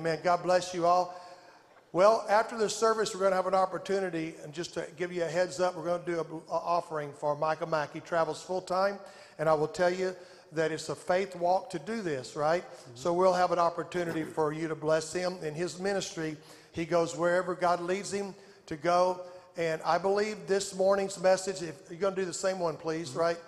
Amen. God bless you all. Well, after the service, we're going to have an opportunity, and just to give you a heads up, we're going to do an offering for Micah Mack. He travels full time, and I will tell you that it's a faith walk to do this, right? Mm-hmm. So we'll have an opportunity for you to bless him in his ministry. He goes wherever God leads him to go. And I believe this morning's message, if you're going to do the same one, please, mm-hmm. right?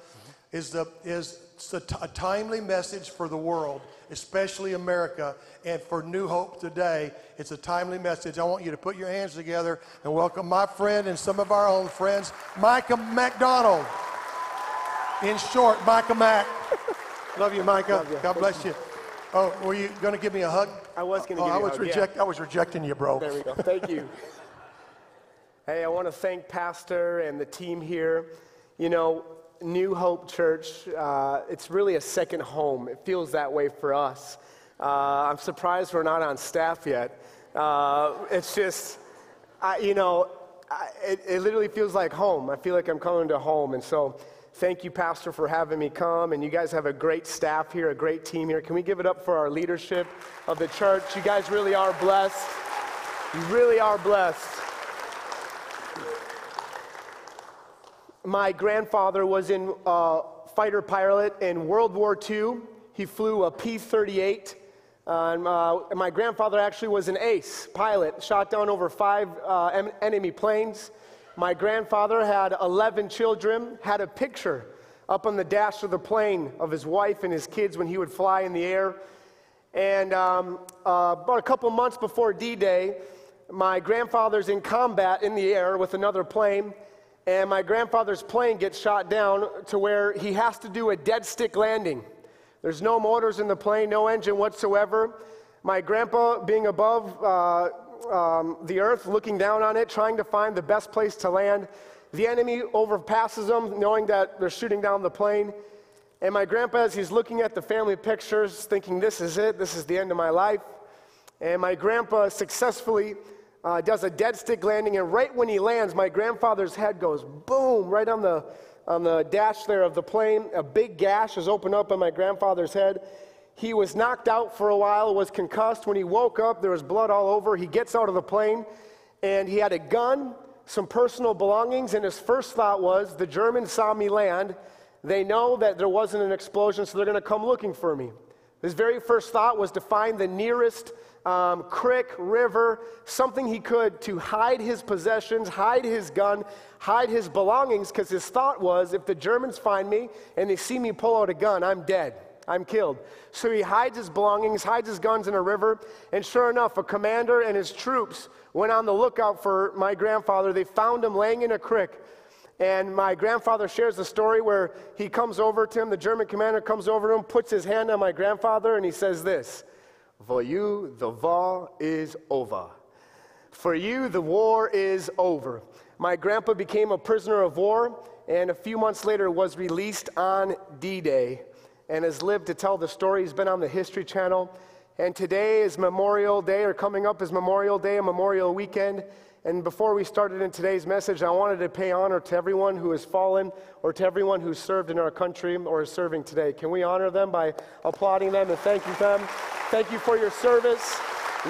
Is, the, is a, t- a timely message for the world, especially America, and for New Hope today. It's a timely message. I want you to put your hands together and welcome my friend and some of our own friends, Micah MacDonald. In short, Micah Mack. Love you, Micah. Love you. God bless you. Oh, were you going to give me a hug? I was going to oh, give I you was a hug. Reject, yeah. I was rejecting you, bro. There we go. Thank you. hey, I want to thank Pastor and the team here. You know, New Hope Church, uh, it's really a second home. It feels that way for us. Uh, I'm surprised we're not on staff yet. Uh, it's just, I, you know, I, it, it literally feels like home. I feel like I'm coming to home. And so, Thank you, Pastor, for having me come. And you guys have a great staff here, a great team here. Can we give it up for our leadership of the church? You guys really are blessed. You really are blessed. My grandfather was in uh, fighter pilot in World War II. He flew a P 38. Uh, and, uh, my grandfather actually was an ace pilot, shot down over five uh, enemy planes. My grandfather had 11 children, had a picture up on the dash of the plane of his wife and his kids when he would fly in the air. And um, uh, about a couple months before D Day, my grandfather's in combat in the air with another plane, and my grandfather's plane gets shot down to where he has to do a dead stick landing. There's no motors in the plane, no engine whatsoever. My grandpa, being above uh, um, the earth, looking down on it, trying to find the best place to land. The enemy overpasses them, knowing that they're shooting down the plane. And my grandpa, as he's looking at the family pictures, thinking, This is it, this is the end of my life. And my grandpa successfully uh, does a dead stick landing, and right when he lands, my grandfather's head goes boom right on the, on the dash there of the plane. A big gash is opened up on my grandfather's head. He was knocked out for a while, was concussed. When he woke up, there was blood all over. He gets out of the plane, and he had a gun, some personal belongings, and his first thought was the Germans saw me land. They know that there wasn't an explosion, so they're going to come looking for me. His very first thought was to find the nearest um, creek, river, something he could to hide his possessions, hide his gun, hide his belongings, because his thought was if the Germans find me and they see me pull out a gun, I'm dead. I'm killed. So he hides his belongings, hides his guns in a river, and sure enough, a commander and his troops went on the lookout for my grandfather. They found him laying in a creek. And my grandfather shares the story where he comes over to him, the German commander comes over to him, puts his hand on my grandfather, and he says this For you, the war is over. For you, the war is over. My grandpa became a prisoner of war, and a few months later was released on D Day and has lived to tell the story. He's been on the History Channel. And today is Memorial Day, or coming up is Memorial Day, a Memorial Weekend. And before we started in today's message, I wanted to pay honor to everyone who has fallen or to everyone who served in our country or is serving today. Can we honor them by applauding them and thanking them? Thank you for your service.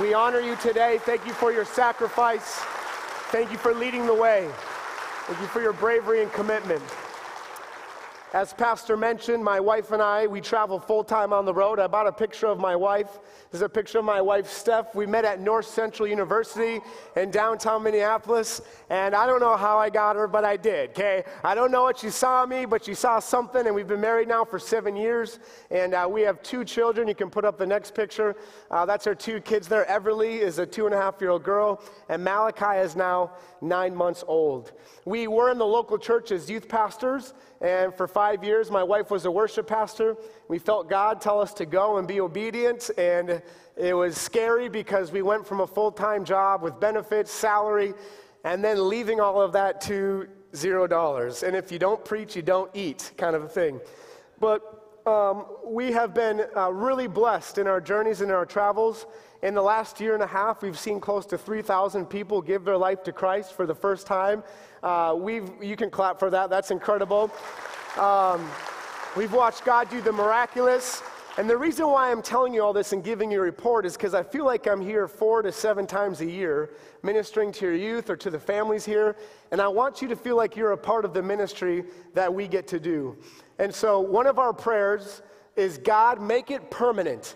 We honor you today. Thank you for your sacrifice. Thank you for leading the way. Thank you for your bravery and commitment. As Pastor mentioned, my wife and I, we travel full time on the road. I bought a picture of my wife. This is a picture of my wife, Steph. We met at North Central University in downtown Minneapolis, and I don't know how I got her, but I did, okay? I don't know what she saw me, but she saw something, and we've been married now for seven years, and uh, we have two children. You can put up the next picture. Uh, that's our two kids there. Everly is a two and a half year old girl, and Malachi is now nine months old. We were in the local church as youth pastors, and for five years, my wife was a worship pastor. We felt God tell us to go and be obedient, and it was scary because we went from a full time job with benefits, salary, and then leaving all of that to zero dollars. And if you don't preach, you don't eat, kind of a thing. But um, we have been uh, really blessed in our journeys and our travels. In the last year and a half, we've seen close to 3,000 people give their life to Christ for the first time. Uh, we've, you can clap for that, that's incredible. Um, we've watched God do the miraculous. And the reason why I'm telling you all this and giving you a report is because I feel like I'm here four to seven times a year ministering to your youth or to the families here. And I want you to feel like you're a part of the ministry that we get to do. And so, one of our prayers is God, make it permanent.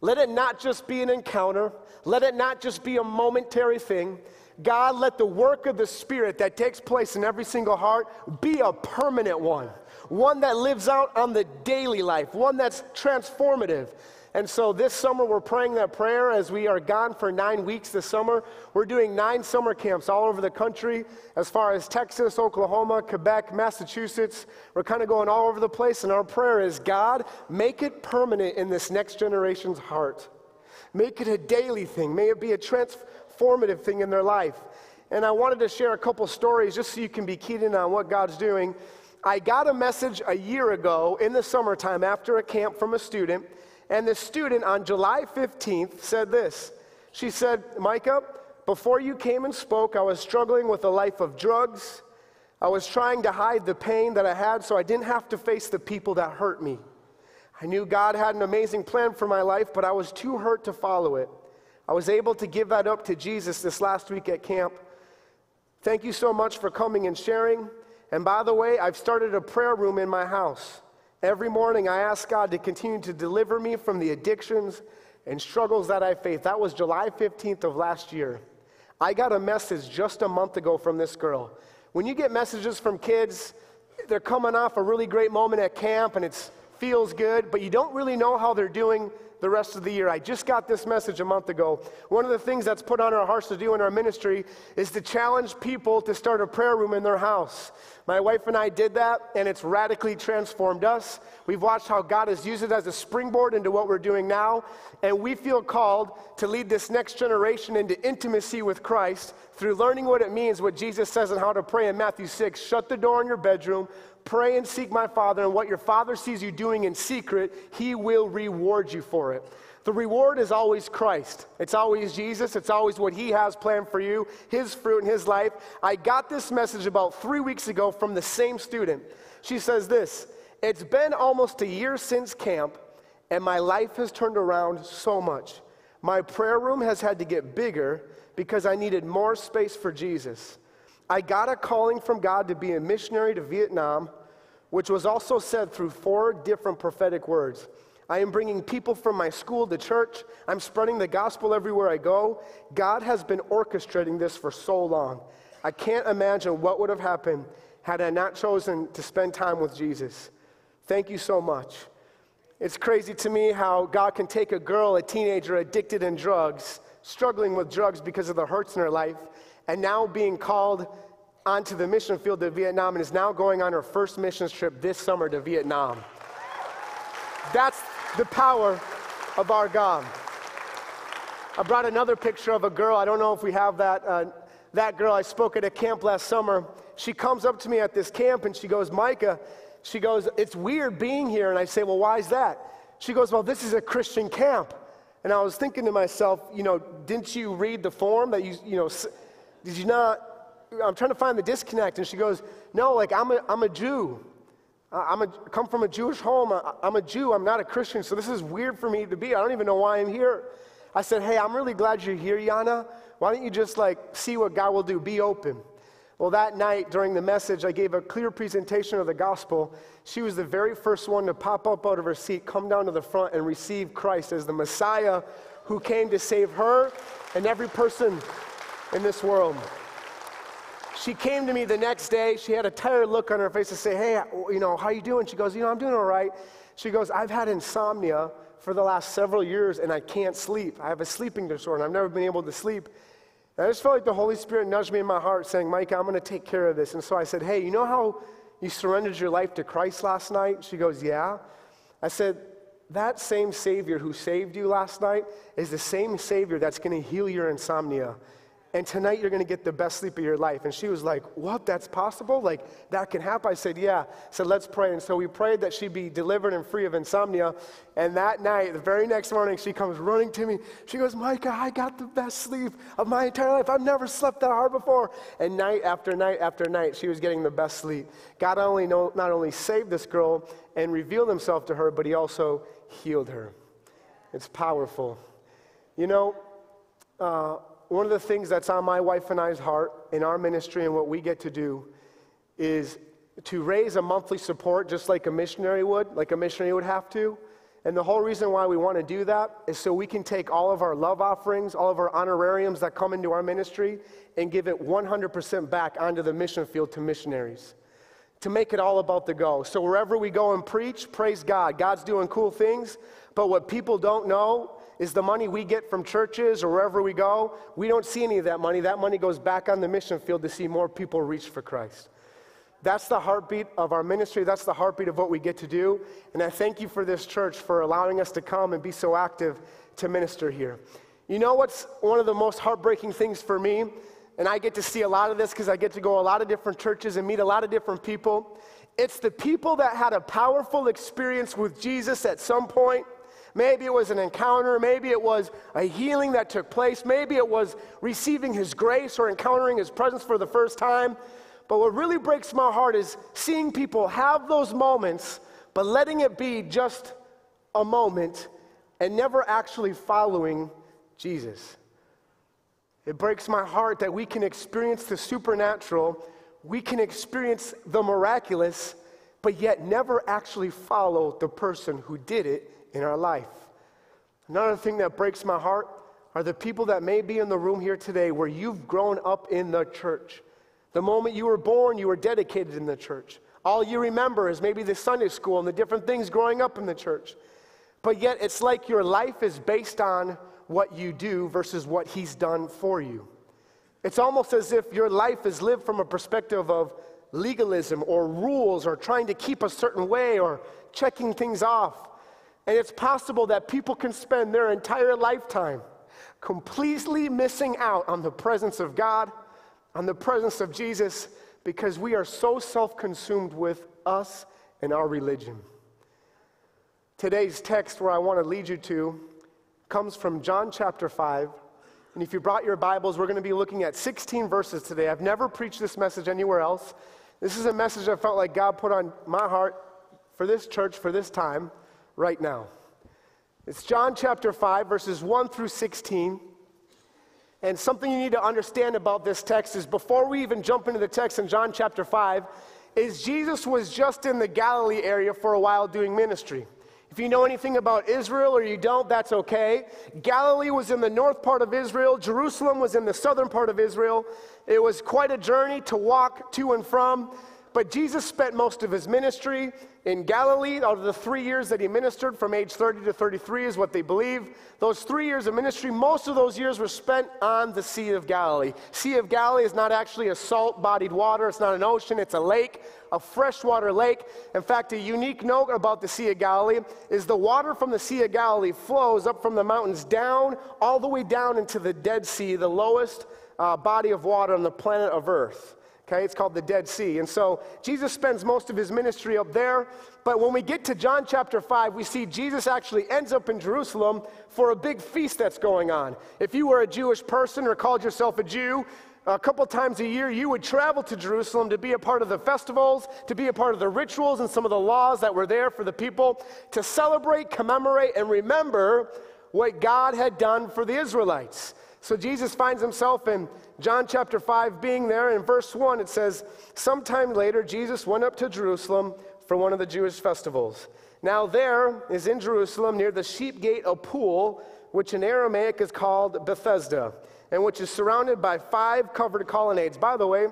Let it not just be an encounter, let it not just be a momentary thing. God, let the work of the Spirit that takes place in every single heart be a permanent one one that lives out on the daily life, one that's transformative. And so this summer, we're praying that prayer as we are gone for nine weeks this summer. We're doing nine summer camps all over the country, as far as Texas, Oklahoma, Quebec, Massachusetts. We're kind of going all over the place. And our prayer is God, make it permanent in this next generation's heart. Make it a daily thing. May it be a transformative thing in their life. And I wanted to share a couple stories just so you can be keyed in on what God's doing. I got a message a year ago in the summertime after a camp from a student, and the student on July 15th said this. She said, Micah, before you came and spoke, I was struggling with a life of drugs. I was trying to hide the pain that I had so I didn't have to face the people that hurt me. I knew God had an amazing plan for my life, but I was too hurt to follow it. I was able to give that up to Jesus this last week at camp. Thank you so much for coming and sharing. And by the way, I've started a prayer room in my house. Every morning, I ask God to continue to deliver me from the addictions and struggles that I face. That was July 15th of last year. I got a message just a month ago from this girl. When you get messages from kids, they're coming off a really great moment at camp and it feels good, but you don't really know how they're doing the rest of the year. I just got this message a month ago. One of the things that's put on our hearts to do in our ministry is to challenge people to start a prayer room in their house. My wife and I did that, and it's radically transformed us. We've watched how God has used it as a springboard into what we're doing now, and we feel called to lead this next generation into intimacy with Christ through learning what it means, what Jesus says, and how to pray in Matthew 6. Shut the door in your bedroom, Pray and seek my Father, and what your Father sees you doing in secret, he will reward you for it. The reward is always Christ. It's always Jesus. It's always what He has planned for you, His fruit in His life. I got this message about three weeks ago from the same student. She says this It's been almost a year since camp, and my life has turned around so much. My prayer room has had to get bigger because I needed more space for Jesus. I got a calling from God to be a missionary to Vietnam which was also said through four different prophetic words. I am bringing people from my school to church. I'm spreading the gospel everywhere I go. God has been orchestrating this for so long. I can't imagine what would have happened had I not chosen to spend time with Jesus. Thank you so much. It's crazy to me how God can take a girl, a teenager addicted in drugs, struggling with drugs because of the hurts in her life, and now being called onto the mission field to Vietnam and is now going on her first missions trip this summer to Vietnam. That's the power of our God. I brought another picture of a girl. I don't know if we have that. Uh, that girl I spoke at a camp last summer. She comes up to me at this camp and she goes, Micah, she goes, it's weird being here. And I say, well, why is that? She goes, well, this is a Christian camp. And I was thinking to myself, you know, didn't you read the form that you, you know, did you not I'm trying to find the disconnect. And she goes, No, like I'm a, I'm a Jew. I'm a, come from a Jewish home. I'm a Jew. I'm not a Christian. So this is weird for me to be. I don't even know why I'm here. I said, Hey, I'm really glad you're here, Yana. Why don't you just like see what God will do? Be open. Well, that night during the message, I gave a clear presentation of the gospel. She was the very first one to pop up out of her seat, come down to the front, and receive Christ as the Messiah who came to save her and every person in this world. She came to me the next day. She had a tired look on her face to say, Hey, you know, how you doing? She goes, You know, I'm doing all right. She goes, I've had insomnia for the last several years and I can't sleep. I have a sleeping disorder and I've never been able to sleep. And I just felt like the Holy Spirit nudged me in my heart saying, Mike, I'm going to take care of this. And so I said, Hey, you know how you surrendered your life to Christ last night? She goes, Yeah. I said, That same Savior who saved you last night is the same Savior that's going to heal your insomnia and tonight you're going to get the best sleep of your life. And she was like, What? That's possible? Like, that can happen? I said, Yeah. I said, Let's pray. And so we prayed that she'd be delivered and free of insomnia. And that night, the very next morning, she comes running to me. She goes, Micah, I got the best sleep of my entire life. I've never slept that hard before. And night after night after night, she was getting the best sleep. God only not only saved this girl and revealed himself to her, but he also healed her. It's powerful. You know, uh, one of the things that's on my wife and I's heart in our ministry and what we get to do is to raise a monthly support just like a missionary would, like a missionary would have to. And the whole reason why we want to do that is so we can take all of our love offerings, all of our honorariums that come into our ministry, and give it 100% back onto the mission field to missionaries. To make it all about the go. So wherever we go and preach, praise God. God's doing cool things. But what people don't know is the money we get from churches or wherever we go, we don't see any of that money. That money goes back on the mission field to see more people reach for Christ. That's the heartbeat of our ministry. That's the heartbeat of what we get to do. And I thank you for this church for allowing us to come and be so active to minister here. You know what's one of the most heartbreaking things for me? And I get to see a lot of this because I get to go a lot of different churches and meet a lot of different people. It's the people that had a powerful experience with Jesus at some point Maybe it was an encounter. Maybe it was a healing that took place. Maybe it was receiving His grace or encountering His presence for the first time. But what really breaks my heart is seeing people have those moments, but letting it be just a moment and never actually following Jesus. It breaks my heart that we can experience the supernatural, we can experience the miraculous, but yet never actually follow the person who did it in our life. Another thing that breaks my heart are the people that may be in the room here today where you've grown up in the church. The moment you were born, you were dedicated in the church. All you remember is maybe the Sunday school and the different things growing up in the church. But yet, it's like your life is based on what you do versus what He's done for you. It's almost as if your life is lived from a perspective of legalism or rules or trying to keep a certain way or checking things off. And it's possible that people can spend their entire lifetime completely missing out on the presence of God, on the presence of Jesus, because we are so self consumed with us and our religion. Today's text, where I want to lead you to, comes from John chapter 5. And if you brought your Bibles, we're going to be looking at 16 verses today. I've never preached this message anywhere else. This is a message I felt like God put on my heart for this church, for this time right now. It's John chapter 5, verses 1 through 16. And something you need to understand about this text is before we even jump into the text in John chapter 5, is Jesus was just in the Galilee area for a while doing ministry. If you know anything about Israel or you don't, that's okay. Galilee was in the north part of Israel, Jerusalem was in the southern part of Israel. It was quite a journey to walk to and from. But Jesus spent most of his ministry in Galilee. Out of the three years that he ministered, from age 30 to 33, is what they believe. Those three years of ministry, most of those years were spent on the Sea of Galilee. Sea of Galilee is not actually a salt bodied water, it's not an ocean, it's a lake, a freshwater lake. In fact, a unique note about the Sea of Galilee is the water from the Sea of Galilee flows up from the mountains down, all the way down into the Dead Sea, the lowest uh, body of water on the planet of Earth. Okay, it's called the Dead Sea. And so Jesus spends most of his ministry up there. But when we get to John chapter 5, we see Jesus actually ends up in Jerusalem for a big feast that's going on. If you were a Jewish person or called yourself a Jew, a couple times a year, you would travel to Jerusalem to be a part of the festivals, to be a part of the rituals and some of the laws that were there for the people to celebrate, commemorate, and remember what God had done for the Israelites. So Jesus finds himself in John chapter 5 being there. In verse 1, it says, Sometime later, Jesus went up to Jerusalem for one of the Jewish festivals. Now, there is in Jerusalem near the sheep gate a pool, which in Aramaic is called Bethesda, and which is surrounded by five covered colonnades. By the way,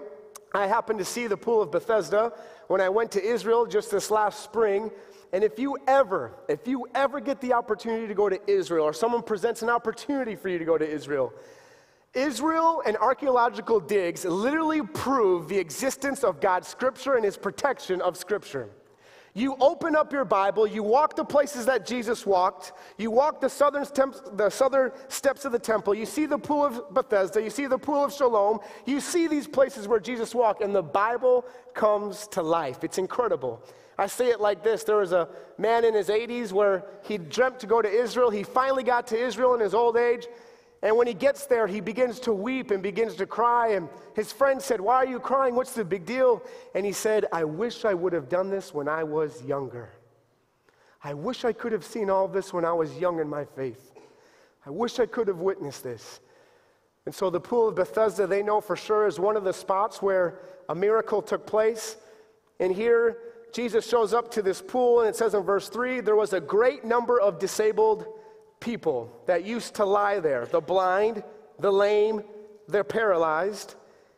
I happened to see the pool of Bethesda when I went to Israel just this last spring. And if you ever, if you ever get the opportunity to go to Israel, or someone presents an opportunity for you to go to Israel, Israel and archaeological digs literally prove the existence of God's scripture and his protection of scripture. You open up your Bible, you walk the places that Jesus walked, you walk the southern, temp- the southern steps of the temple, you see the pool of Bethesda, you see the pool of Siloam, you see these places where Jesus walked, and the Bible comes to life. It's incredible. I say it like this there was a man in his 80s where he dreamt to go to Israel. He finally got to Israel in his old age. And when he gets there, he begins to weep and begins to cry. And his friend said, Why are you crying? What's the big deal? And he said, I wish I would have done this when I was younger. I wish I could have seen all this when I was young in my faith. I wish I could have witnessed this. And so the pool of Bethesda, they know for sure, is one of the spots where a miracle took place. And here, Jesus shows up to this pool, and it says in verse 3 there was a great number of disabled people that used to lie there the blind, the lame, they're paralyzed.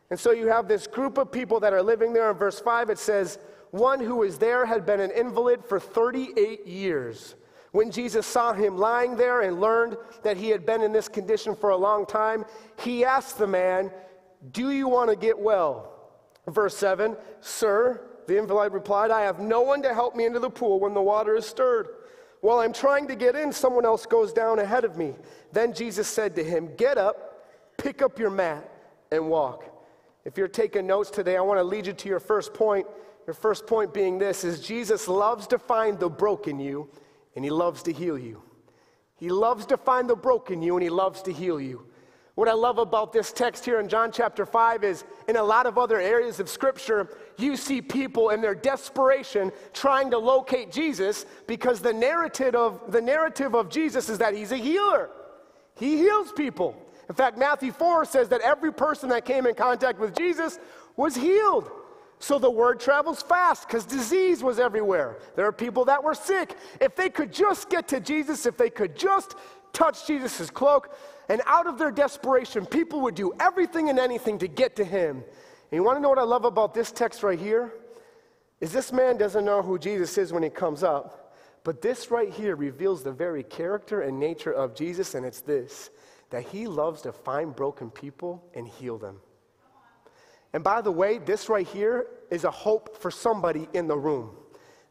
And so you have this group of people that are living there. In verse 5, it says, One who was there had been an invalid for 38 years. When Jesus saw him lying there and learned that he had been in this condition for a long time, he asked the man, Do you want to get well? Verse 7 Sir, the invalid replied, I have no one to help me into the pool when the water is stirred. While I'm trying to get in, someone else goes down ahead of me. Then Jesus said to him, Get up, pick up your mat, and walk. If you're taking notes today, I want to lead you to your first point. Your first point being this is Jesus loves to find the broken you and he loves to heal you. He loves to find the broken you and he loves to heal you. What I love about this text here in John chapter 5 is in a lot of other areas of scripture, you see people in their desperation trying to locate Jesus because the narrative of, the narrative of Jesus is that he's a healer. He heals people. In fact, Matthew 4 says that every person that came in contact with Jesus was healed. So the word travels fast because disease was everywhere. There are people that were sick. If they could just get to Jesus, if they could just touch Jesus' cloak, and out of their desperation, people would do everything and anything to get to him. And you want to know what I love about this text right here? Is this man doesn't know who Jesus is when he comes up, but this right here reveals the very character and nature of Jesus, and it's this that he loves to find broken people and heal them. And by the way, this right here is a hope for somebody in the room.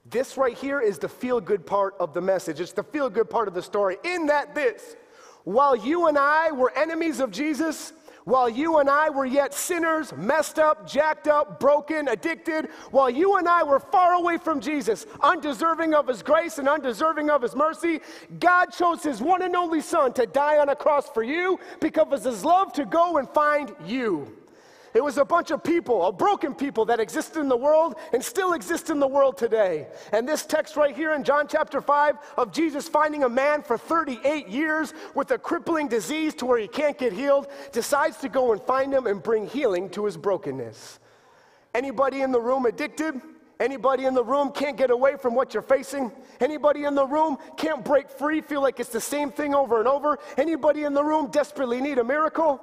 This right here is the feel good part of the message. It's the feel good part of the story. In that, this while you and I were enemies of Jesus, while you and I were yet sinners, messed up, jacked up, broken, addicted, while you and I were far away from Jesus, undeserving of His grace and undeserving of His mercy, God chose His one and only Son to die on a cross for you because of His love to go and find you. It was a bunch of people, a broken people that existed in the world and still exist in the world today. And this text right here in John chapter 5 of Jesus finding a man for 38 years with a crippling disease to where he can't get healed, decides to go and find him and bring healing to his brokenness. Anybody in the room addicted? Anybody in the room can't get away from what you're facing? Anybody in the room can't break free, feel like it's the same thing over and over? Anybody in the room desperately need a miracle?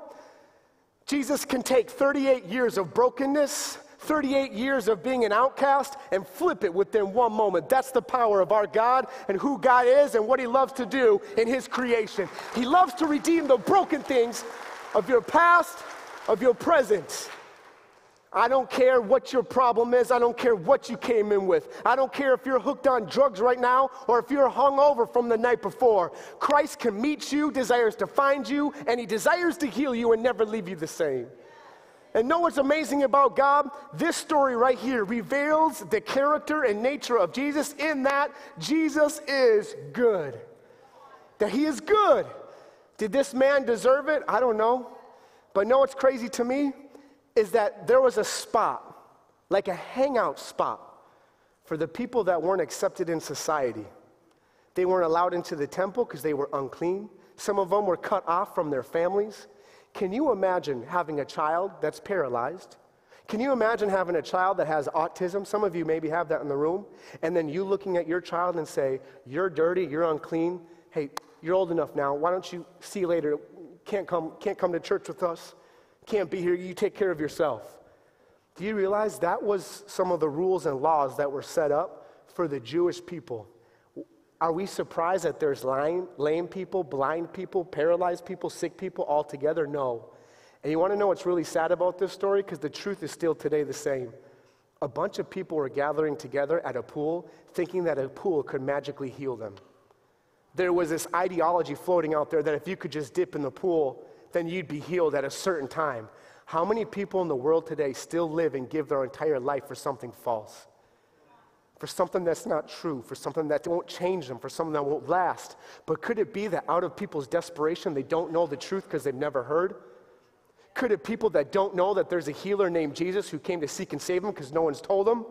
Jesus can take 38 years of brokenness, 38 years of being an outcast, and flip it within one moment. That's the power of our God and who God is and what He loves to do in His creation. He loves to redeem the broken things of your past, of your present, I don't care what your problem is. I don't care what you came in with. I don't care if you're hooked on drugs right now or if you're hungover from the night before. Christ can meet you, desires to find you, and He desires to heal you and never leave you the same. And know what's amazing about God? This story right here reveals the character and nature of Jesus in that Jesus is good. That He is good. Did this man deserve it? I don't know. But know what's crazy to me? Is that there was a spot, like a hangout spot, for the people that weren't accepted in society. They weren't allowed into the temple because they were unclean. Some of them were cut off from their families. Can you imagine having a child that's paralyzed? Can you imagine having a child that has autism? Some of you maybe have that in the room. And then you looking at your child and say, You're dirty, you're unclean. Hey, you're old enough now. Why don't you see you later? Can't come, can't come to church with us can't be here, you take care of yourself. Do you realize that was some of the rules and laws that were set up for the Jewish people? Are we surprised that there's lame, lame people, blind people, paralyzed people, sick people all together? No. And you want to know what's really sad about this story? Because the truth is still today the same. a bunch of people were gathering together at a pool thinking that a pool could magically heal them. There was this ideology floating out there that if you could just dip in the pool, then you'd be healed at a certain time. How many people in the world today still live and give their entire life for something false? For something that's not true, for something that won't change them, for something that won't last. But could it be that out of people's desperation, they don't know the truth because they've never heard? Could it be people that don't know that there's a healer named Jesus who came to seek and save them because no one's told them?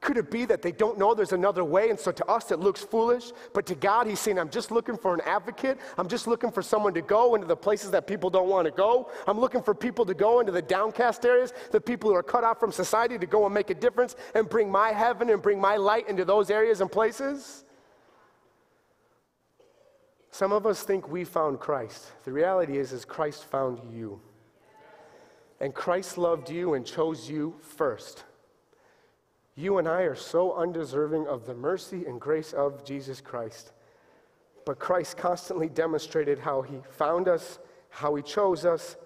Could it be that they don't know there's another way? And so to us it looks foolish, but to God, He's saying, I'm just looking for an advocate. I'm just looking for someone to go into the places that people don't want to go. I'm looking for people to go into the downcast areas, the people who are cut off from society to go and make a difference and bring my heaven and bring my light into those areas and places. Some of us think we found Christ. The reality is, is Christ found you. And Christ loved you and chose you first. You and I are so undeserving of the mercy and grace of Jesus Christ. But Christ constantly demonstrated how he found us, how he chose us,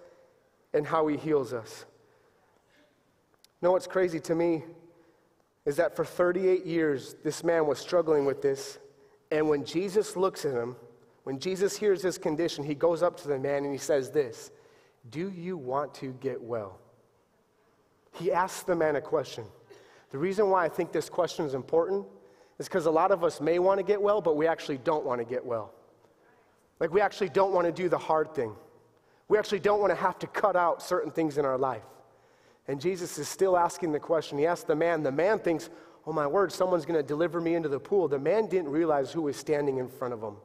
and how he heals us. You know what's crazy to me is that for 38 years, this man was struggling with this. And when Jesus looks at him, when Jesus hears his condition, he goes up to the man and he says this Do you want to get well? He asks the man a question. The reason why I think this question is important is because a lot of us may want to get well, but we actually don't want to get well. Like, we actually don't want to do the hard thing. We actually don't want to have to cut out certain things in our life. And Jesus is still asking the question. He asked the man, the man thinks, oh my word, someone's going to deliver me into the pool. The man didn't realize who was standing in front of him.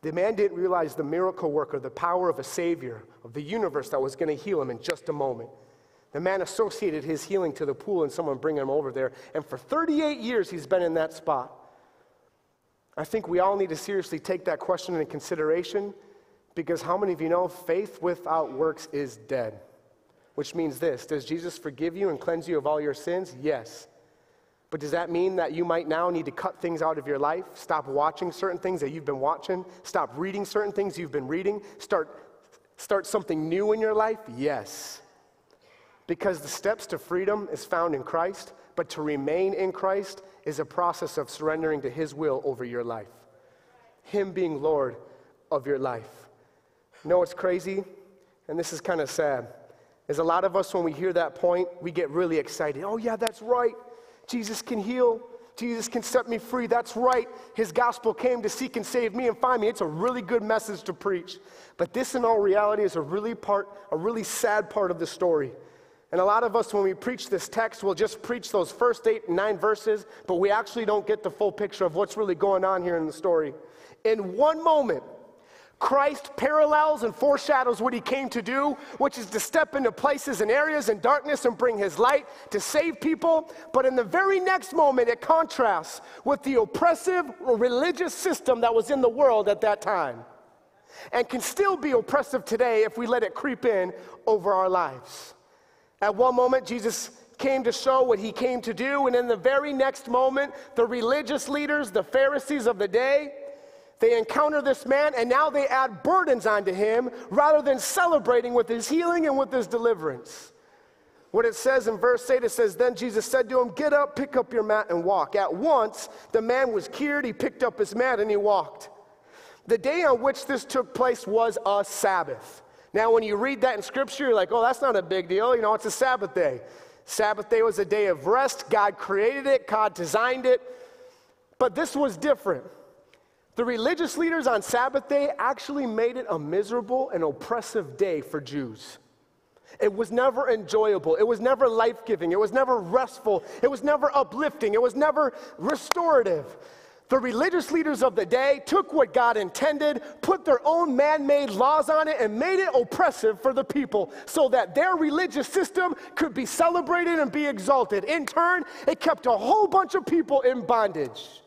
The man didn't realize the miracle worker, the power of a savior of the universe that was going to heal him in just a moment. The man associated his healing to the pool and someone bringing him over there. And for 38 years, he's been in that spot. I think we all need to seriously take that question into consideration because how many of you know faith without works is dead? Which means this Does Jesus forgive you and cleanse you of all your sins? Yes. But does that mean that you might now need to cut things out of your life? Stop watching certain things that you've been watching? Stop reading certain things you've been reading? Start, start something new in your life? Yes. Because the steps to freedom is found in Christ, but to remain in Christ is a process of surrendering to His will over your life. Him being Lord of your life. You know what's crazy? And this is kind of sad. Is a lot of us, when we hear that point, we get really excited. Oh, yeah, that's right. Jesus can heal. Jesus can set me free. That's right. His gospel came to seek and save me and find me. It's a really good message to preach. But this, in all reality, is a really part, a really sad part of the story. And a lot of us, when we preach this text, we'll just preach those first eight and nine verses, but we actually don't get the full picture of what's really going on here in the story. In one moment, Christ parallels and foreshadows what he came to do, which is to step into places and areas in darkness and bring his light to save people. But in the very next moment, it contrasts with the oppressive religious system that was in the world at that time and can still be oppressive today if we let it creep in over our lives. At one moment, Jesus came to show what he came to do, and in the very next moment, the religious leaders, the Pharisees of the day, they encounter this man and now they add burdens onto him rather than celebrating with his healing and with his deliverance. What it says in verse 8, it says, Then Jesus said to him, Get up, pick up your mat, and walk. At once, the man was cured. He picked up his mat and he walked. The day on which this took place was a Sabbath. Now, when you read that in Scripture, you're like, oh, that's not a big deal. You know, it's a Sabbath day. Sabbath day was a day of rest. God created it, God designed it. But this was different. The religious leaders on Sabbath day actually made it a miserable and oppressive day for Jews. It was never enjoyable. It was never life giving. It was never restful. It was never uplifting. It was never restorative. The religious leaders of the day took what God intended, put their own man made laws on it, and made it oppressive for the people so that their religious system could be celebrated and be exalted. In turn, it kept a whole bunch of people in bondage.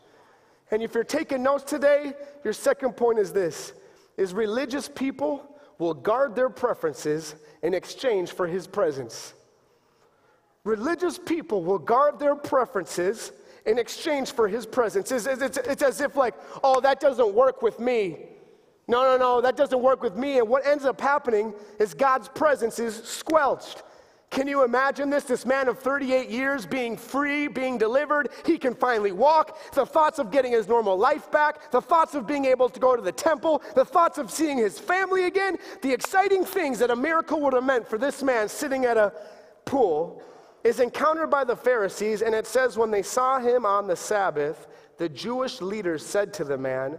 And if you're taking notes today, your second point is this is religious people will guard their preferences in exchange for his presence. Religious people will guard their preferences in exchange for his presence. It's, it's, it's as if, like, oh, that doesn't work with me. No, no, no, that doesn't work with me. And what ends up happening is God's presence is squelched. Can you imagine this? This man of 38 years being free, being delivered. He can finally walk. The thoughts of getting his normal life back, the thoughts of being able to go to the temple, the thoughts of seeing his family again, the exciting things that a miracle would have meant for this man sitting at a pool is encountered by the Pharisees. And it says, when they saw him on the Sabbath, the Jewish leaders said to the man,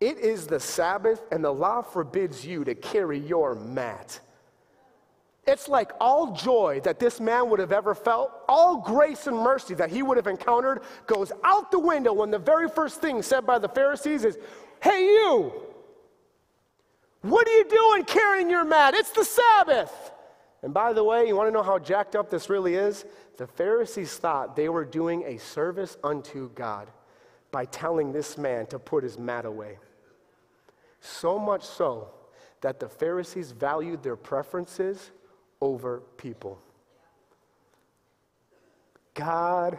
It is the Sabbath, and the law forbids you to carry your mat. It's like all joy that this man would have ever felt, all grace and mercy that he would have encountered goes out the window when the very first thing said by the Pharisees is, Hey, you, what are you doing carrying your mat? It's the Sabbath. And by the way, you want to know how jacked up this really is? The Pharisees thought they were doing a service unto God by telling this man to put his mat away. So much so that the Pharisees valued their preferences over people. God,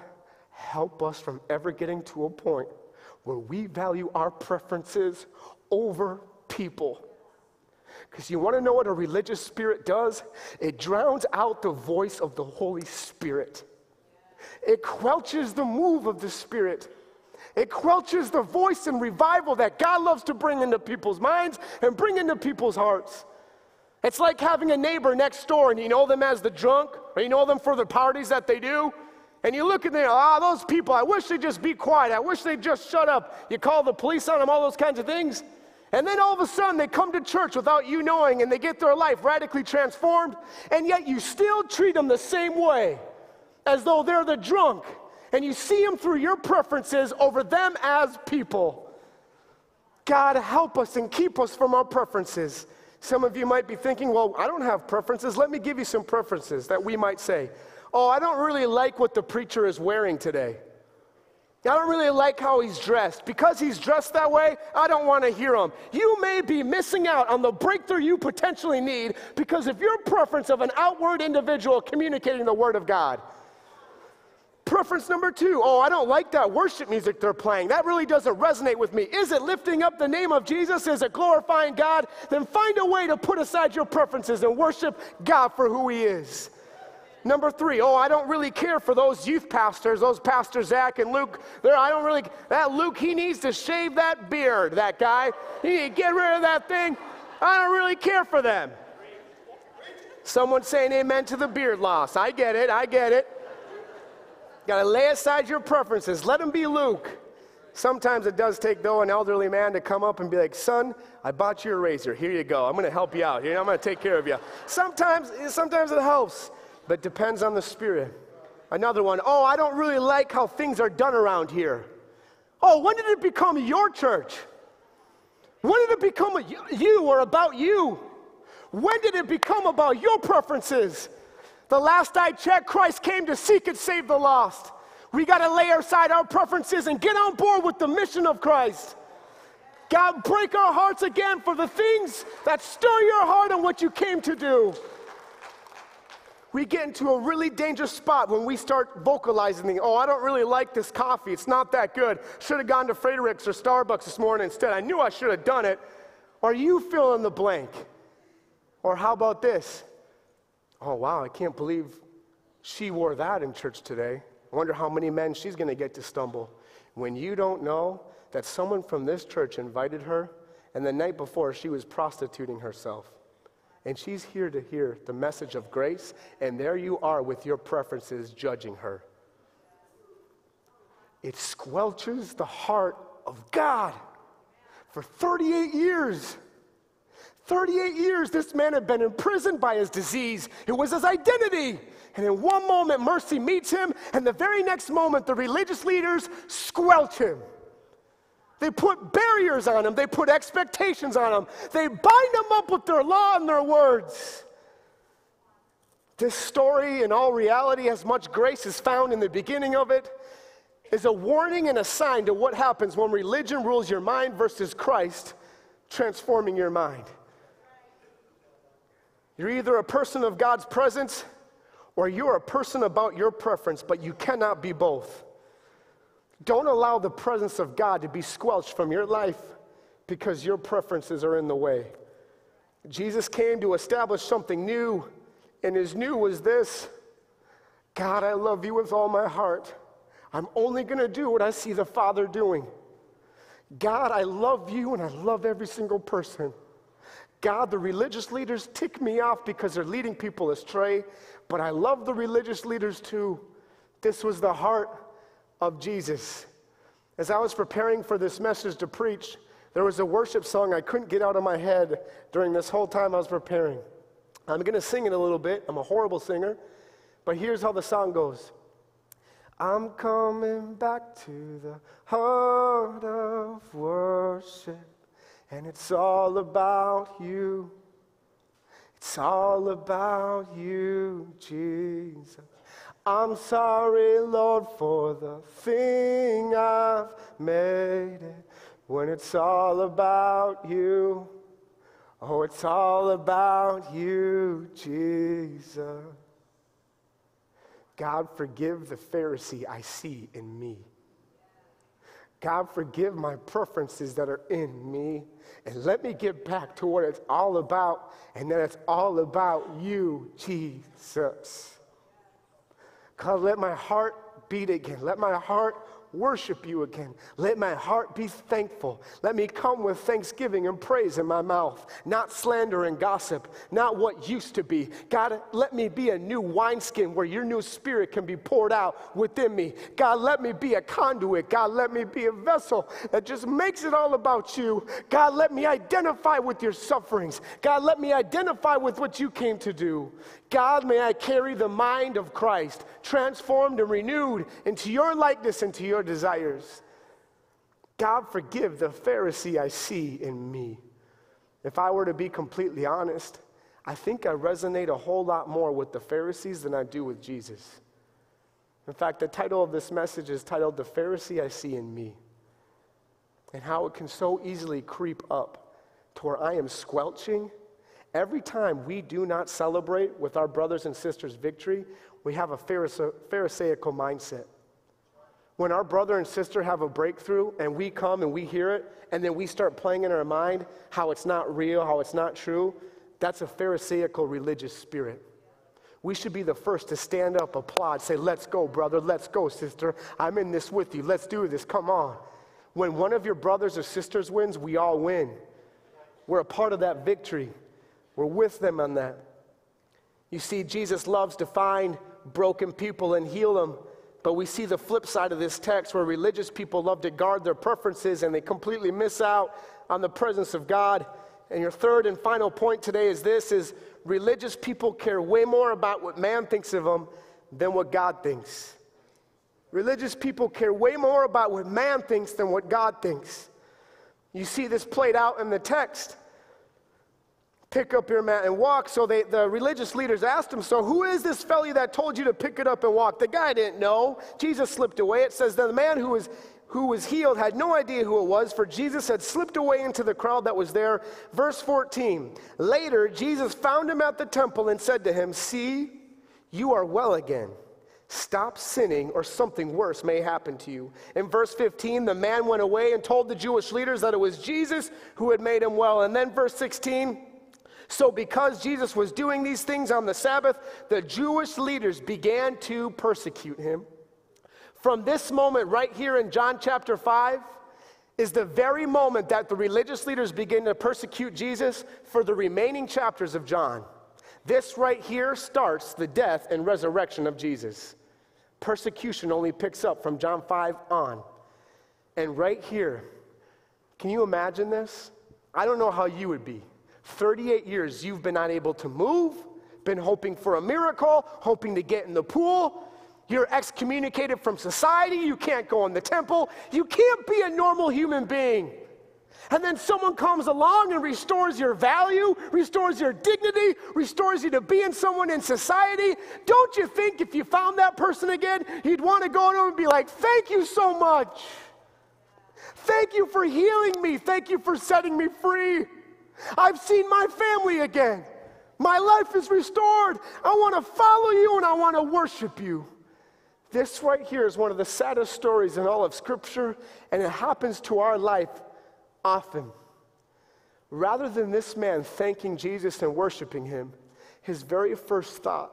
help us from ever getting to a point where we value our preferences over people. Because you want to know what a religious spirit does? It drowns out the voice of the Holy Spirit. It quelches the move of the Spirit. It quelches the voice and revival that God loves to bring into people's minds and bring into people's hearts. It's like having a neighbor next door and you know them as the drunk, or you know them for the parties that they do. And you look at them, ah, oh, those people, I wish they'd just be quiet. I wish they'd just shut up. You call the police on them, all those kinds of things. And then all of a sudden they come to church without you knowing and they get their life radically transformed. And yet you still treat them the same way as though they're the drunk. And you see them through your preferences over them as people. God, help us and keep us from our preferences. Some of you might be thinking, well, I don't have preferences. Let me give you some preferences that we might say. Oh, I don't really like what the preacher is wearing today. I don't really like how he's dressed. Because he's dressed that way, I don't want to hear him. You may be missing out on the breakthrough you potentially need because of your preference of an outward individual communicating the Word of God. Preference number two, oh, I don't like that worship music they're playing. That really doesn't resonate with me. Is it lifting up the name of Jesus? Is it glorifying God? Then find a way to put aside your preferences and worship God for who He is. Number three, oh, I don't really care for those youth pastors, those Pastor Zach and Luke. There, I don't really, that Luke, he needs to shave that beard, that guy. He need to get rid of that thing. I don't really care for them. Someone saying amen to the beard loss. I get it, I get it. Got to lay aside your preferences. Let him be Luke. Sometimes it does take, though, an elderly man to come up and be like, Son, I bought you a razor. Here you go. I'm going to help you out. Here, I'm going to take care of you. Sometimes, sometimes it helps, but depends on the spirit. Another one, oh, I don't really like how things are done around here. Oh, when did it become your church? When did it become you or about you? When did it become about your preferences? The last I checked, Christ came to seek and save the lost. We got to lay aside our preferences and get on board with the mission of Christ. God, break our hearts again for the things that stir your heart and what you came to do. We get into a really dangerous spot when we start vocalizing, oh, I don't really like this coffee. It's not that good. Should have gone to Fredericks or Starbucks this morning instead. I knew I should have done it. Or you fill in the blank. Or how about this? oh, wow, I can't believe she wore that in church today. I wonder how many men she's going to get to stumble. When you don't know that someone from this church invited her, and the night before she was prostituting herself. And she's here to hear the message of grace, and there you are with your preferences judging her. It squelches the heart of God for 38 years. 38 years, this man had been imprisoned by his disease. It was his identity. And in one moment, mercy meets him, and the very next moment, the religious leaders squelch him. They put barriers on them, they put expectations on them, they bind them up with their law and their words. This story, in all reality, as much grace is found in the beginning of it, is a warning and a sign to what happens when religion rules your mind versus Christ transforming your mind. You're either a person of God's presence or you're a person about your preference, but you cannot be both. Don't allow the presence of God to be squelched from your life because your preferences are in the way. Jesus came to establish something new And his new was this God, I love you with all my heart. I'm only going to do what I see the Father doing. God, I love you and I love every single person. God, the religious leaders tick me off because they're leading people astray, but I love the religious leaders too. This was the heart of Jesus. As I was preparing for this message to preach, there was a worship song I couldn't get out of my head during this whole time I was preparing. I'm going to sing it a little bit. I'm a horrible singer, but here's how the song goes. I'm coming back to the heart of worship, and it's all about you. It's all about you, Jesus. I'm sorry, Lord, for the thing I've made it when it's all about you. Oh, it's all about you, Jesus. God, forgive the Pharisee I see in me. God, forgive my preferences that are in me. And let me get back to what it's all about, and that it's all about you, Jesus. God, let my heart beat again. Let my heart worship you again. Let my heart be thankful. Let me come with thanksgiving and praise in my mouth, not slander and gossip, not what used to be. God, let me be a new wineskin where your new spirit can be poured out within me. God, let me be a conduit. God, let me be a vessel that just makes it all about you. God, let me identify with your sufferings. God, let me identify with what you came to do. God, may I carry the mind of Christ, transformed and renewed into your likeness and to your desires. God, forgive the Pharisee I see in me. If I were to be completely honest, I think I resonate a whole lot more with the Pharisees than I do with Jesus. In fact, the title of this message is titled The Pharisee I See in Me, and how it can so easily creep up to where I am squelching Every time we do not celebrate with our brothers and sisters' victory, we have a Pharisaical mindset. When our brother and sister have a breakthrough and we come and we hear it, and then we start playing in our mind how it's not real, how it's not true, that's a Pharisaical religious spirit. We should be the first to stand up, applaud, say, Let's go, brother, let's go, sister. I'm in this with you, let's do this, come on. When one of your brothers or sisters wins, we all win. We're a part of that victory. We're with them on that. You see, Jesus loves to find broken people and heal them. But we see the flip side of this text where religious people love to guard their preferences and they completely miss out on the presence of God. And your third and final point today is this is religious people care way more about what man thinks of them than what God thinks. Religious people care way more about what man thinks than what God thinks. You see this played out in the text pick up your mat and walk. So they, the religious leaders asked him, So who is this fellow that told you to pick it up and walk? The guy didn't know. Jesus slipped away. It says that the man who was who was healed had no idea who it was, for Jesus had slipped away into the crowd that was there. Verse 14 Later, Jesus found him at the temple and said to him, See, you are well again. Stop sinning, or something worse may happen to you. In verse 15, the man went away and told the Jewish leaders that it was Jesus who had made him well. And then verse 16, so, because Jesus was doing these things on the Sabbath, the Jewish leaders began to persecute him. From this moment, right here in John chapter 5, is the very moment that the religious leaders begin to persecute Jesus for the remaining chapters of John. This right here starts the death and resurrection of Jesus. Persecution only picks up from John 5 on. And right here, can you imagine this? I don't know how you would be. 38 years you've been unable to move, been hoping for a miracle, hoping to get in the pool. You're excommunicated from society. You can't go in the temple. You can't be a normal human being. And then someone comes along and restores your value, restores your dignity, restores you to being someone in society. Don't you think if you found that person again, you'd want to go to them and be like, Thank you so much. Thank you for healing me. Thank you for setting me free. I've seen my family again. My life is restored. I want to follow you and I want to worship you. This right here is one of the saddest stories in all of Scripture, and it happens to our life often. Rather than this man thanking Jesus and worshiping him, his very first thought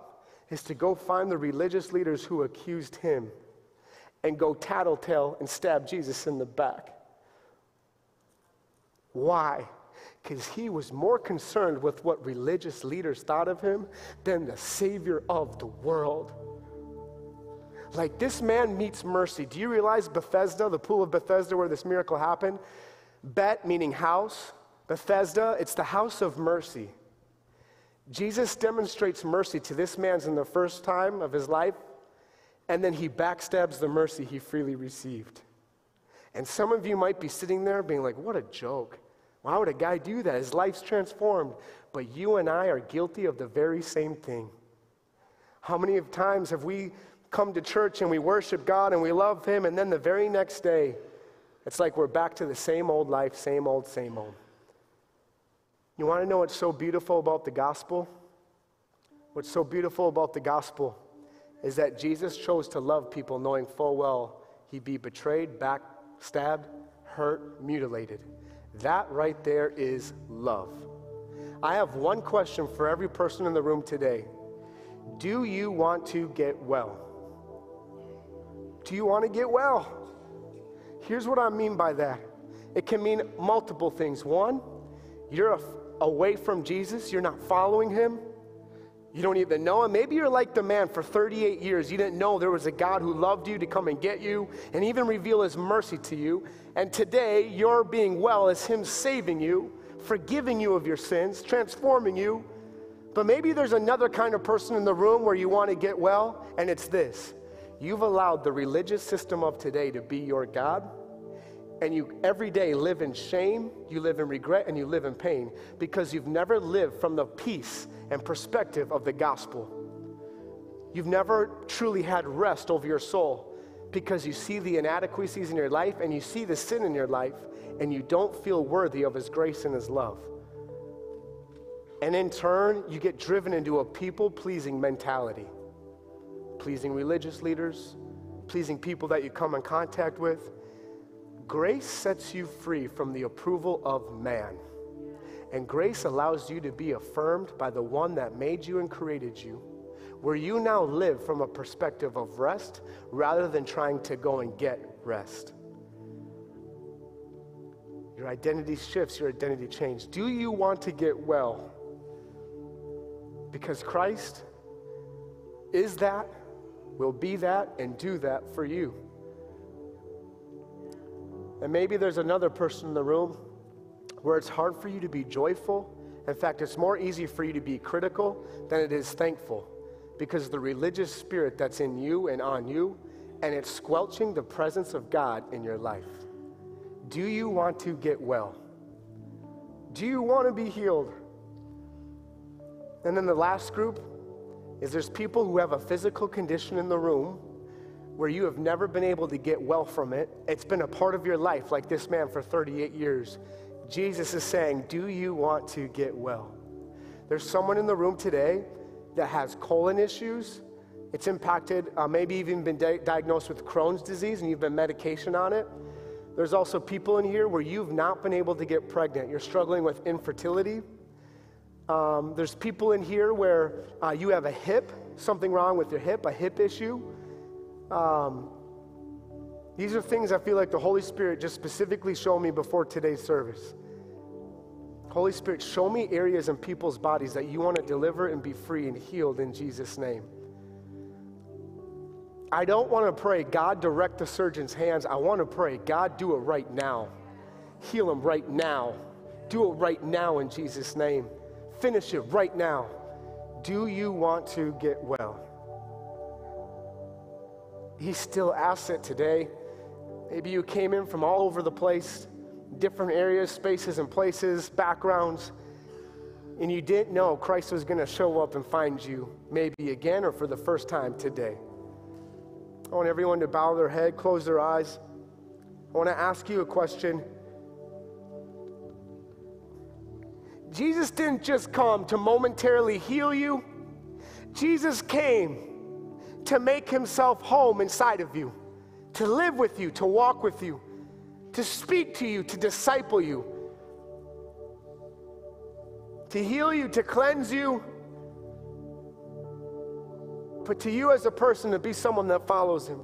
is to go find the religious leaders who accused him and go tattletale and stab Jesus in the back. Why? Because he was more concerned with what religious leaders thought of him than the Savior of the world. Like this man meets mercy. Do you realize Bethesda, the pool of Bethesda where this miracle happened? Bet meaning house. Bethesda, it's the house of mercy. Jesus demonstrates mercy to this man's in the first time of his life, and then he backstabs the mercy he freely received. And some of you might be sitting there being like, what a joke. Why would a guy do that? His life's transformed. But you and I are guilty of the very same thing. How many of times have we come to church and we worship God and we love Him, and then the very next day, it's like we're back to the same old life, same old, same old. You want to know what's so beautiful about the gospel? What's so beautiful about the gospel is that Jesus chose to love people knowing full well he'd be betrayed, backstabbed, hurt, mutilated. That right there is love. I have one question for every person in the room today Do you want to get well? Do you want to get well? Here's what I mean by that it can mean multiple things. One, you're away from Jesus, you're not following him. You don't even know him. Maybe you're like the man for 38 years. You didn't know there was a God who loved you to come and get you and even reveal his mercy to you. And today, your being well is him saving you, forgiving you of your sins, transforming you. But maybe there's another kind of person in the room where you want to get well, and it's this You've allowed the religious system of today to be your God, and you every day live in shame, you live in regret, and you live in pain because you've never lived from the peace and perspective of the gospel. You've never truly had rest over your soul because you see the inadequacies in your life and you see the sin in your life, and you don't feel worthy of His grace and His love. And in turn, you get driven into a people pleasing mentality pleasing religious leaders, pleasing people that you come in contact with. Grace sets you free from the approval of man. And grace allows you to be affirmed by the one that made you and created you, where you now live from a perspective of rest rather than trying to go and get rest. Your identity shifts, your identity changes. Do you want to get well? Because Christ is that will be that and do that for you. And maybe there's another person in the room where it's hard for you to be joyful. In fact, it's more easy for you to be critical than it is thankful because the religious spirit that's in you and on you, and it's squelching the presence of God in your life. Do you want to get well? Do you want to be healed? And then the last group is there's people who have a physical condition in the room where you have never been able to get well from it. It's been a part of your life, like this man for 38 years. Jesus is saying, Do you want to get well? There's someone in the room today that has colon issues. It's impacted, uh, maybe even been di- diagnosed with Crohn's disease and you've been medication on it. There's also people in here where you've not been able to get pregnant. You're struggling with infertility. Um, there's people in here where uh, you have a hip, something wrong with your hip, a hip issue. Um, these are things I feel like the Holy Spirit just specifically showed me before today's service. Holy Spirit, show me areas in people's bodies that you want to deliver and be free and healed in Jesus' name. I don't want to pray, God, direct the surgeon's hands. I want to pray, God, do it right now. Heal him right now. Do it right now in Jesus' name. Finish it right now. Do you want to get well? He still asks it today. Maybe you came in from all over the place, different areas, spaces, and places, backgrounds, and you didn't know Christ was going to show up and find you, maybe again or for the first time today. I want everyone to bow their head, close their eyes. I want to ask you a question. Jesus didn't just come to momentarily heal you, Jesus came to make himself home inside of you, to live with you, to walk with you, to speak to you, to disciple you, to heal you, to cleanse you, but to you as a person to be someone that follows him.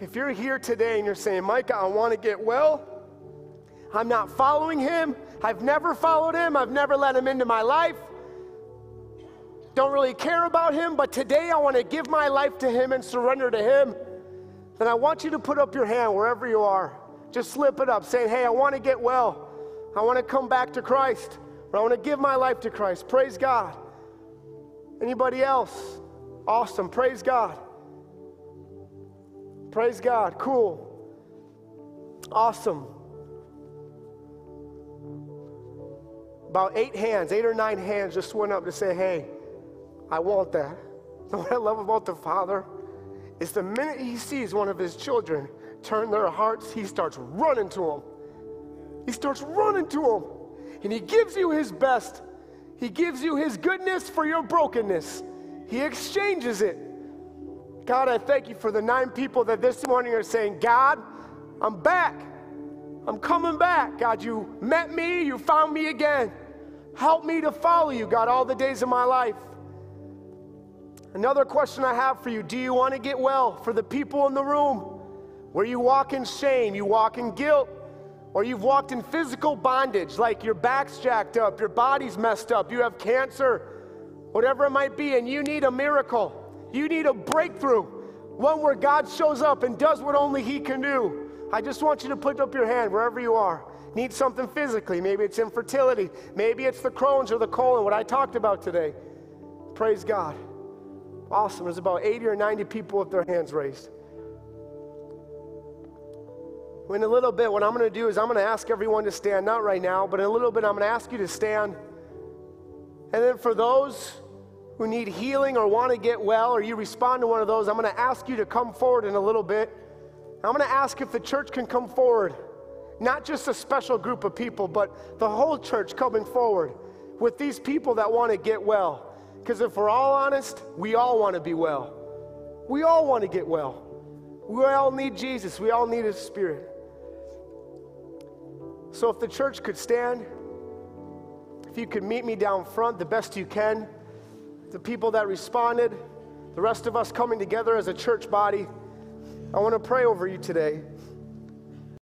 If you're here today and you're saying, Micah, I want to get well, I'm not following him, I've never followed him, I've never let him into my life, don't really care about him, but today I want to give my life to him and surrender to him, then I want you to put up your hand wherever you are. Just slip it up, saying, Hey, I want to get well. I want to come back to Christ. Or I want to give my life to Christ. Praise God. Anybody else? Awesome. Praise God. Praise God. Cool. Awesome. About eight hands, eight or nine hands just went up to say, Hey, I want that. And what I love about the Father is the minute he sees one of his children turn their hearts, he starts running to them. He starts running to them. And he gives you his best. He gives you his goodness for your brokenness. He exchanges it. God, I thank you for the nine people that this morning are saying, God, I'm back. I'm coming back. God, you met me, you found me again. Help me to follow you, God, all the days of my life. Another question I have for you Do you want to get well for the people in the room where you walk in shame, you walk in guilt, or you've walked in physical bondage, like your back's jacked up, your body's messed up, you have cancer, whatever it might be, and you need a miracle? You need a breakthrough, one where God shows up and does what only He can do. I just want you to put up your hand wherever you are. Need something physically. Maybe it's infertility. Maybe it's the Crohn's or the colon, what I talked about today. Praise God. Awesome. There's about 80 or 90 people with their hands raised. In a little bit, what I'm going to do is I'm going to ask everyone to stand, not right now, but in a little bit, I'm going to ask you to stand. And then for those who need healing or want to get well, or you respond to one of those, I'm going to ask you to come forward in a little bit. I'm going to ask if the church can come forward. Not just a special group of people, but the whole church coming forward with these people that want to get well. Because if we're all honest, we all want to be well. We all want to get well. We all need Jesus. We all need His Spirit. So if the church could stand, if you could meet me down front the best you can, the people that responded, the rest of us coming together as a church body, I want to pray over you today.